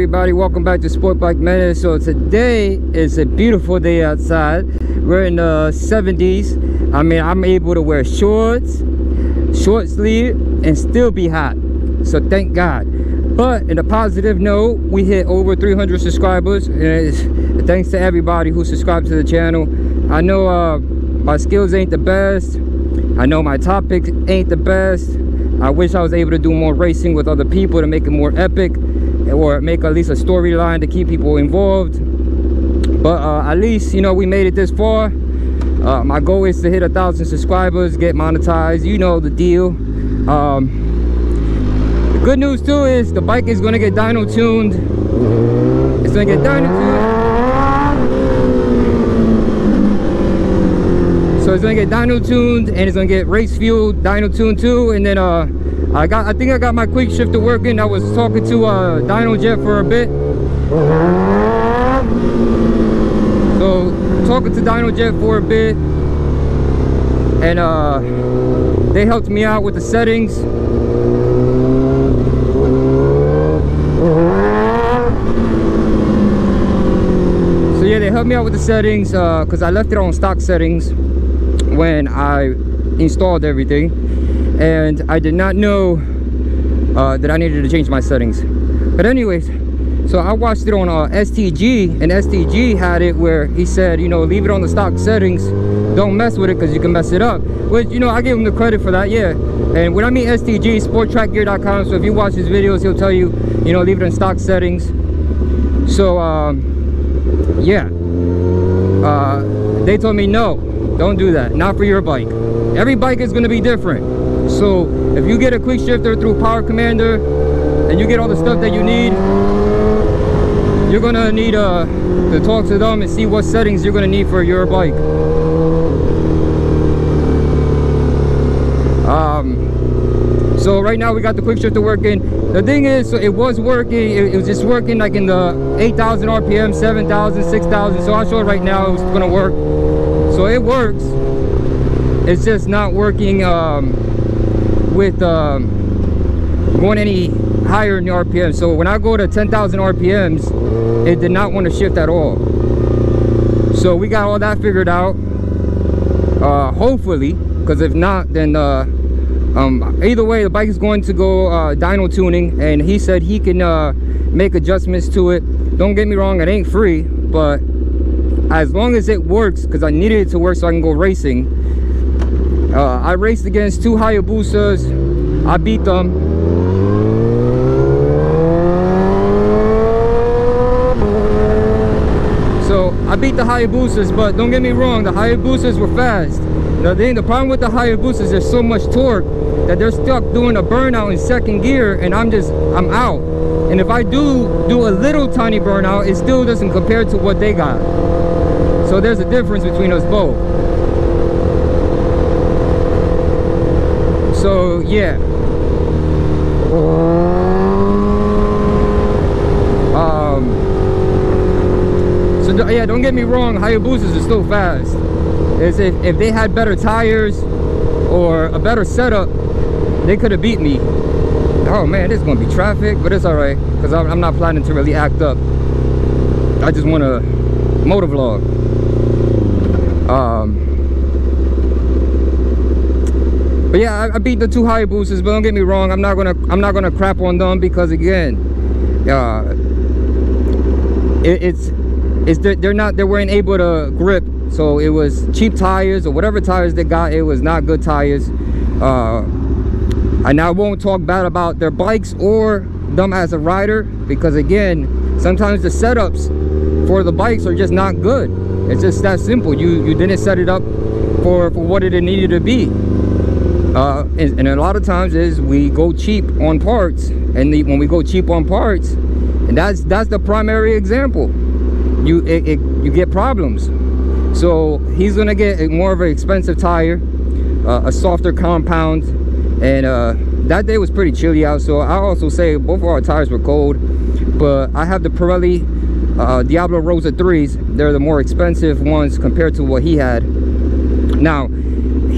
everybody. Welcome back to sport bike menace so today is a beautiful day outside. We're in the 70s i mean i'm able to wear shorts short sleeve and still be hot. So thank god. But in a positive note we hit over 300 subscribers and thanks to everybody who subscribed to the channel. I know uh my skills ain't the best. I know my topics ain't the best. I wish i was able to do more racing with other people to make it more epic or make at least a storyline to keep people involved. But uh, at least you know we made it this far. Uh, my goal is to hit a thousand subscribers get monetized you know the deal. Um, the good news too is the bike is going to get dyno tuned it's going to get dyno tuned so it's going to get dyno tuned and it's going to get race fuel dyno tuned too. And then uh I got I think I got my quick shifter working. I was talking to uh Dynojet for a bit. So talking to Dynojet for a bit and uh they helped me out with the settings. So yeah, they helped me out with the settings uh because I left it on stock settings when I installed everything and I did not know uh, that I needed to change my settings. But anyways so I watched it on uh, STG and STG had it where he said you know leave it on the stock settings. Don't mess with it because you can mess it up. Which you know I give him the credit for that yeah. And when I mean STG sporttrackgear.com so if you watch his videos he'll tell you you know leave it in stock settings. So um, yeah. Uh, they told me no don't do that. Not for your bike. Every bike is going to be different so if you get a quick shifter through power commander and you get all the stuff that you need you're gonna need uh, to talk to them and see what settings you're gonna need for your bike. Um, so right now we got the quick shifter working. The thing is so it was working it, it was just working like in the 8,000 rpm 7,000 6,000 so I'll show it right now it's gonna work. So it works. It's just not working um, with um, going any higher in the RPM. So when I go to 10,000 RPMs, it did not want to shift at all. So we got all that figured out. Uh, hopefully, because if not, then uh, um, either way, the bike is going to go uh, dyno tuning, and he said he can uh, make adjustments to it. Don't get me wrong, it ain't free, but as long as it works, because I needed it to work so I can go racing, uh, I raced against two Hayabusas. I beat them. So I beat the Hayabusas, but don't get me wrong, the Hayabusas were fast. The thing, the problem with the Hayabusas, is there's so much torque that they're stuck doing a burnout in second gear, and I'm just, I'm out. And if I do do a little tiny burnout, it still doesn't compare to what they got. So there's a difference between us both. So yeah. Um so yeah don't get me wrong Hayabusas are still fast. Is if, if they had better tires or a better setup they could have beat me. Oh man this is gonna be traffic but it's all right because I'm, I'm not planning to really act up. I just want to motor vlog um but yeah I, I, beat the two Hayabusas, but don't get me wrong i'm not gonna i'm not gonna crap on them because again uh it, it's it's they're, they're not they weren't able to grip so it was cheap tires or whatever tires they got it was not good tires. Uh and i won't talk bad about their bikes or them as a rider because again sometimes the setups for the bikes are just not good. It's just that simple. You you didn't set it up for for what it needed to be uh, and, and, a lot of times is we go cheap on parts and the, when we go cheap on parts and that's that's the primary example. You it, it, you get problems. So he's gonna get more of an expensive tire uh, a softer compound and uh, that day was pretty chilly out so i also say both of our tires were cold but i have the pirelli uh, diablo rosso 3s they're the more expensive ones compared to what he had. Now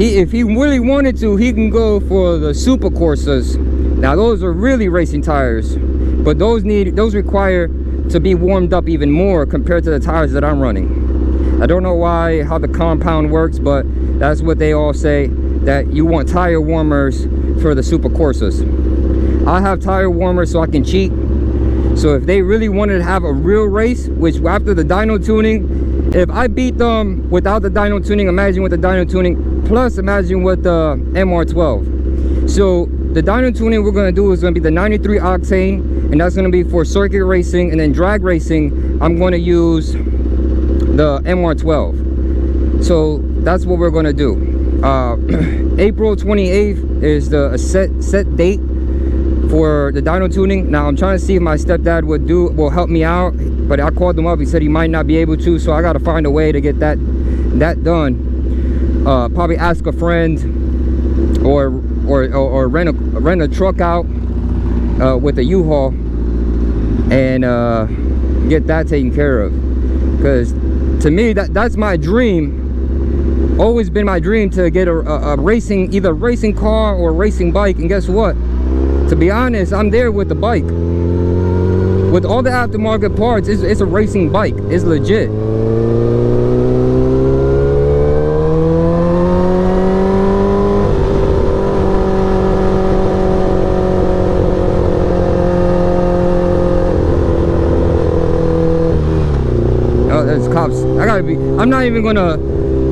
he if he really wanted to he can go for the super corsas now those are really racing tires but those need those require to be warmed up even more compared to the tires that I'm running. I don't know why how the compound works but that's what they all say that you want tire warmers for the Super Corsas I have tire warmers so I can cheat. So if they really wanted to have a real race which after the dyno tuning if I beat them without the dyno tuning imagine with the dyno tuning plus imagine with the MR12 so the dyno tuning we're to do is to be the 93 octane and that's to be for circuit racing and then drag racing. I'm to use the mr12 so that's what we're to do. Uh, april 28th is the set set date for the dyno tuning. Now i'm trying to see if my stepdad would do will help me out but i called him up. He said he might not be able to so i got to find a way to get that that done uh, probably ask a friend or or or, or rent a rent a truck out uh, with a U-Haul and uh, get that taken care of. Because to me, that that's my dream. Always been my dream to get a, a, a racing, either racing car or racing bike. And guess what? To be honest, I'm there with the bike. With all the aftermarket parts, it's, it's a racing bike. It's legit. Be. I'm not even gonna.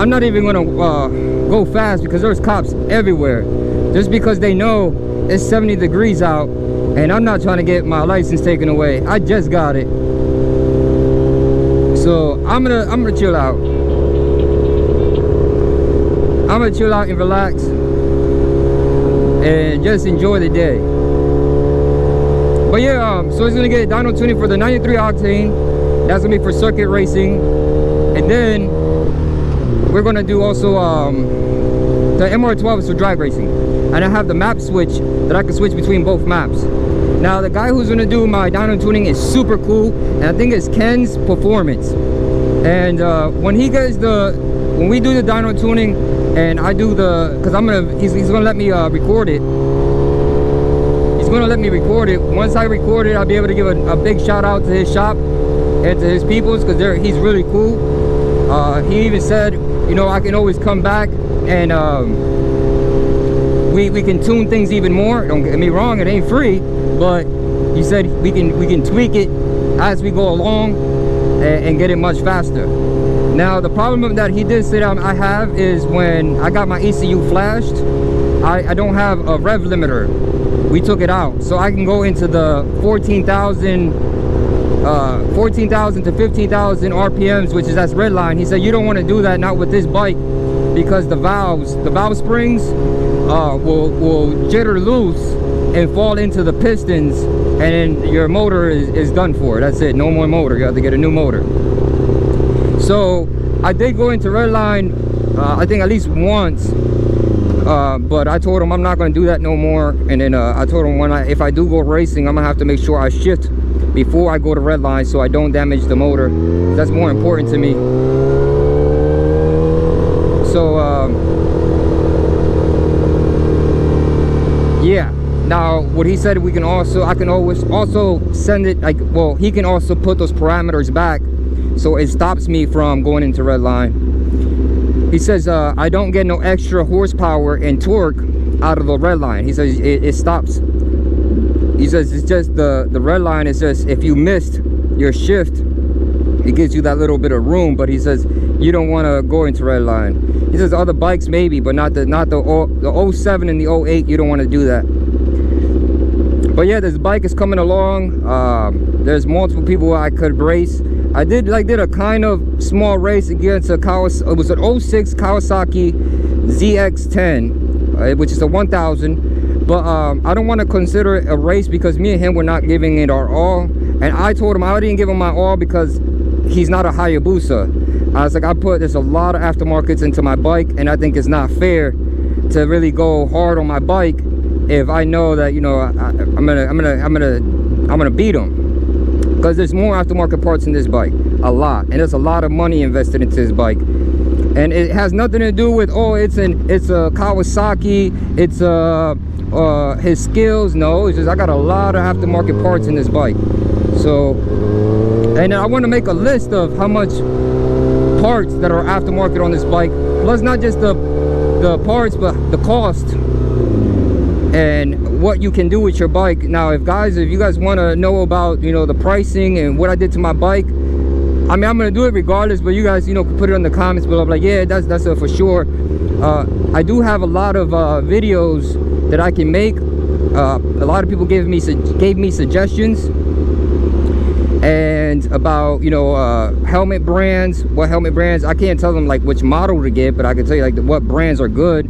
I'm not even gonna uh, go fast because there's cops everywhere. Just because they know it's 70 degrees out, and I'm not trying to get my license taken away. I just got it. So I'm gonna I'm gonna chill out. I'm gonna chill out and relax and just enjoy the day. But yeah, um, so it's gonna get dyno tuning for the 93 octane that's gonna be for circuit racing and then we're gonna do also um, the MR12 is for drag racing. And I have the map switch that I can switch between both maps. Now the guy who's gonna do my dyno tuning is super cool. And I think it's Ken's Performance. And uh, when he gets the when we do the dyno tuning and I do the because I'm gonna he's, he's gonna let me uh, record it. He's gonna let me record it. Once I record it I'll be able to give a, a big shout out to his shop and to his peoples because they're he's really cool uh, he even said you know I can always come back and um, we we can tune things even more. Don't get me wrong it ain't free but he said we can we can tweak it as we go along and, and get it much faster. Now the problem that he did say that I have is when I got my ECU flashed I, I don't have a rev limiter. We took it out. So I can go into the 14,000 uh, 14,000 to 15,000 RPMs, which is that's red line. He said you don't want to do that, not with this bike, because the valves, the valve springs, uh, will will jitter loose and fall into the pistons, and then your motor is, is done for. That's it. No more motor. You have to get a new motor. So I did go into red line. Uh, I think at least once. Uh, but I told him I'm not going to do that no more. And then uh, I told him when I, if I do go racing, I'm gonna have to make sure I shift before I go to red line so I don't damage the motor. That's more important to me. So, um, yeah. Now, what he said, we can also, I can always also send it, like, well, he can also put those parameters back so it stops me from going into red line. He says, uh, I don't get no extra horsepower and torque out of the red line. He says it, it stops. He says it's just the the red line is just if you missed your shift it gives you that little bit of room. But he says you don't want to go into red line. He says other bikes maybe but not the not the the 07 and the 08 you don't want to do that. But yeah this bike is coming along. Um, there's multiple people i could race i did like did a kind of small race against a Kawasaki it was an 06 kawasaki zx10 uh, which is a 1000 but um, I don't want to consider it a race because me and him were not giving it our all. And I told him I didn't give him my all because he's not a Hayabusa. I was like I put there's a lot of aftermarkets into my bike and I think it's not fair to really go hard on my bike if I know that you know I, am gonna I'm gonna I'm gonna I'm gonna beat him because there's more aftermarket parts in this bike a lot and there's a lot of money invested into this bike and it has nothing to do with oh it's an it's a Kawasaki it's a uh, his skills. No, it's just I got a lot of aftermarket parts in this bike. So, and I want to make a list of how much parts that are aftermarket on this bike. Plus, not just the the parts, but the cost and what you can do with your bike. Now, if guys, if you guys want to know about you know the pricing and what I did to my bike, I mean, I'm gonna do it regardless. But you guys, you know, put it in the comments below. Like, yeah, that's that's for sure. Uh, I do have a lot of uh, videos that I can make. Uh, a lot of people gave me gave me suggestions and about you know uh, helmet brands what helmet brands i can't tell them like which model to get but i can tell you like what brands are good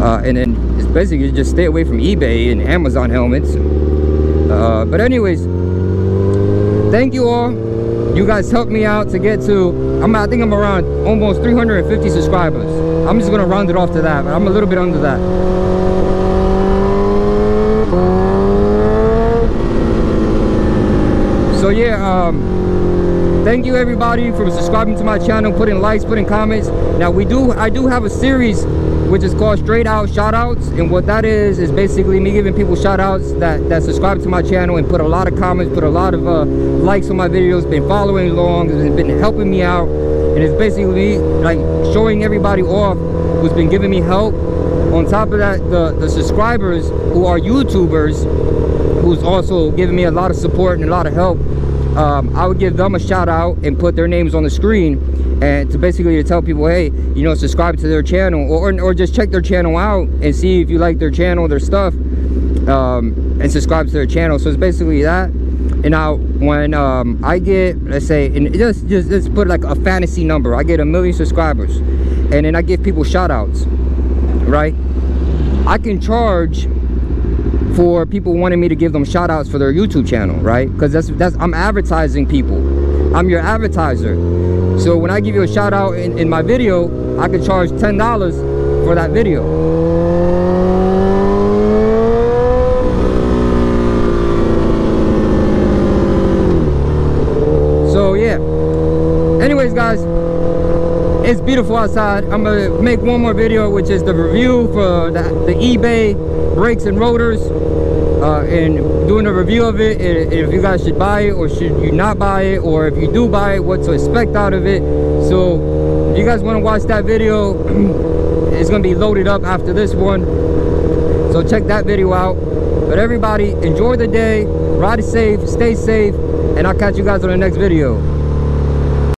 uh, and then basically just stay away from ebay and amazon helmets. Uh, but anyways thank you all. You guys helped me out to get to i'm i think i'm around almost 350 subscribers. I'm just gonna round it off to that. But i'm a little bit under that. So yeah um thank you everybody for subscribing to my channel putting likes putting comments. Now we do i do have a series which is called straight out shout outs and what that is is basically me giving people shout outs that that subscribe to my channel and put a lot of comments put a lot of uh, likes on my videos been following along and been helping me out. And it's basically like showing everybody off who's been giving me help. On top of that the the subscribers who are youtubers who's also giving me a lot of support and a lot of help um, I would give them a shout out and put their names on the screen and to basically to tell people hey you know subscribe to their channel or, or just check their channel out and see if you like their channel their stuff um, and subscribe to their channel so it's basically that and now when um, I get let's say and just just let's put like a fantasy number I get a million subscribers and then I give people shout outs right I can charge for people wanting me to give them shout outs for their YouTube channel, right? Because that's that's I'm advertising people. I'm your advertiser. So when I give you a shout out in, in my video, I can charge $10 for that video. So yeah. Anyways, guys, it's beautiful outside. I'm gonna make one more video, which is the review for the, the eBay brakes and rotors uh, and doing a review of it if you guys should buy it or should you not buy it or if you do buy it what to expect out of it. So if you guys want to watch that video it's going to be loaded up after this one. So check that video out. But everybody enjoy the day ride safe stay safe and i'll catch you guys on the next video